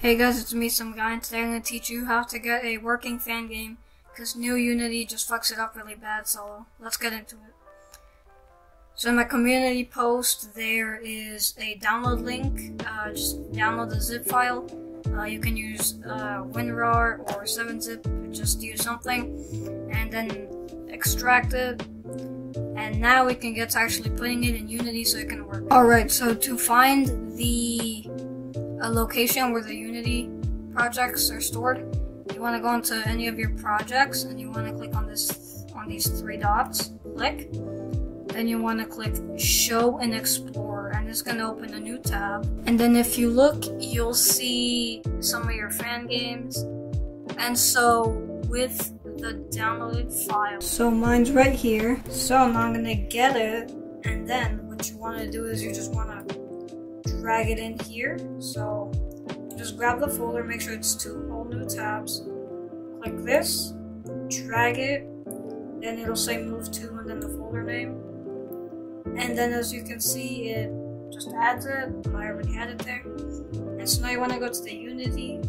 Hey guys, it's me, some guy, and today I'm going to teach you how to get a working fan game, because new Unity just fucks it up really bad, so let's get into it. So in my community post, there is a download link, uh, just download the zip file. Uh, you can use uh, WinRAR or 7-zip, just use something, and then extract it, and now we can get to actually putting it in Unity so it can work. Alright, so to find the a location where the Unity projects are stored, you want to go into any of your projects and you want to click on this on these three dots. Click. Then you want to click Show and Explore, and it's going to open a new tab. And then if you look, you'll see some of your fan games. And so with the downloaded file, so mine's right here. So now I'm going to get it, and then what you want to do is you just want to drag it in here. So just grab the folder, make sure it's two whole new tabs. Click this, drag it, then it'll say move to and then the folder name. And then as you can see, it just adds it. I already had it there. And so now you want to go to the Unity.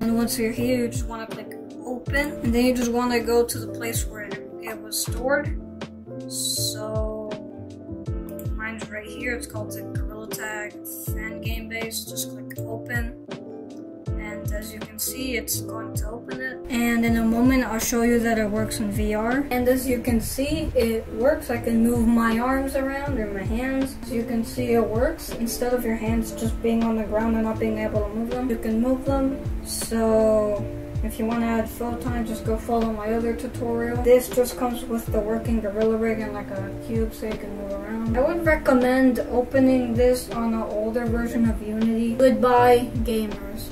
And once you're here, you just want to click open. And then you just want to go to the place where it, it was stored. So mine's right here. It's called the Tag fan game base. Just click open. And as you can see, it's going to open it. And in a moment, I'll show you that it works in VR. And as you can see, it works. I can move my arms around or my hands. As you can see, it works. Instead of your hands just being on the ground and not being able to move them, you can move them. So if you want to add Photon, just go follow my other tutorial. This just comes with the working Gorilla Rig and like a cube so you can move around. I would recommend opening this on an older version of Unity. Goodbye, gamers.